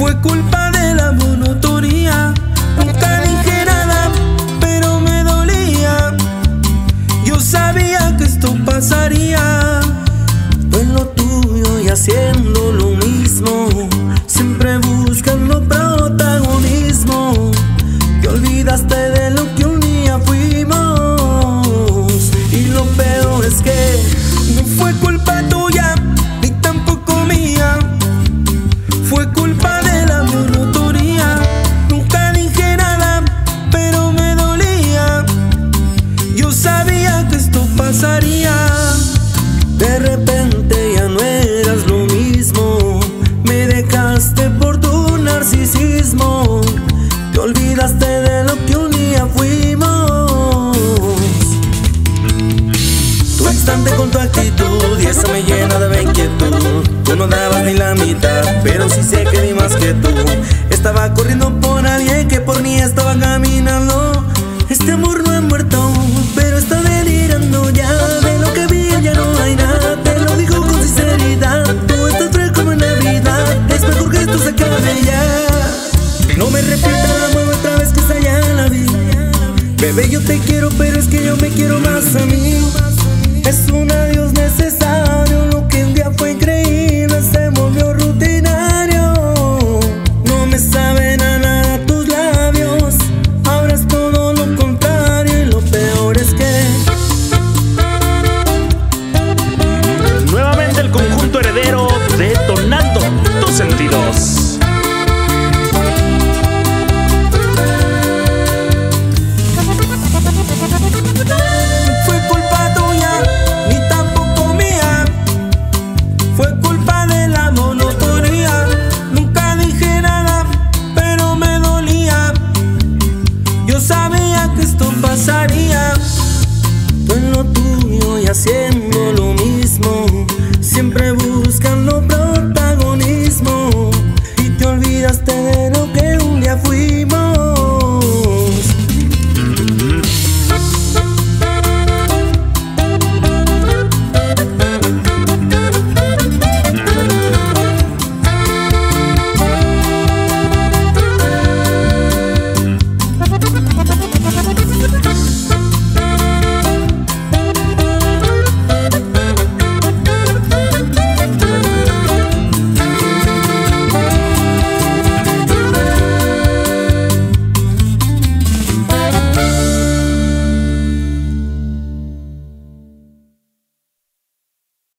Fue culpa de la monotonía, nunca dije nada, pero me dolía. Yo sabía que esto pasaría. Estoy lo tuyo y haciendo lo mismo, siempre buscando protagonismo. Te olvidaste de lo que un día fuimos y lo peor es que no fue culpa De repente ya no eras lo mismo. Me dejaste por tu narcisismo. Te olvidaste de lo que un día fuimos. Tu obstante con tu actitud y eso me llena de inquietud. Tú no dabas ni la mitad, pero sí sé Bebé, yo te quiero, pero es que yo me quiero más a mí. Es un adiós necesario.